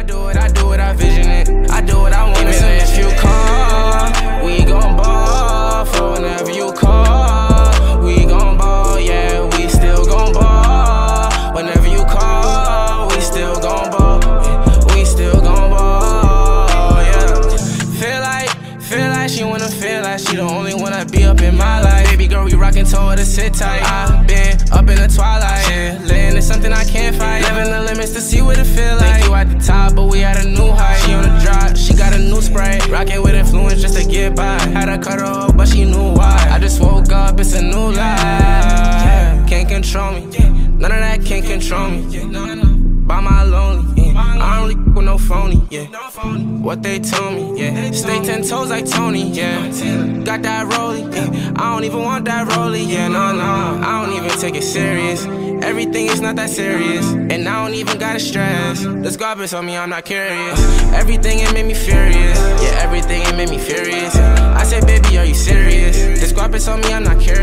I do it, I do it, I vision it. I do what I want. Even if you call, we gon' ball. For whenever you call, we gon' ball. Yeah, we still gon' ball. Whenever you call, we still gon' ball. We still gon' ball. Yeah. Feel like, feel like she wanna feel like she the only one that be up in my life. Baby girl, we rockin', told her to sit tight. I been up in the twilight. Yeah, laying is something I can't fight. Living the limits to see what it feel like. Think you at the top, Rockin' with influence just to get by. Had to cut her off, but she knew why. I just woke up, it's a new life. Can't control me. None of that can't control me. By my lonely. I don't really with no phony. Yeah. What they told me. Yeah. Stay ten toes like Tony. Yeah. Got that rollie. Yeah. I don't even want that rollie. Yeah. No, no. I don't even take it serious. Everything is not that serious. And I don't even gotta stress. This garbage on me, I'm not curious. Everything it made me furious. Yeah, everything it made me furious. I said, baby, are you serious? This garbage on me, I'm not curious.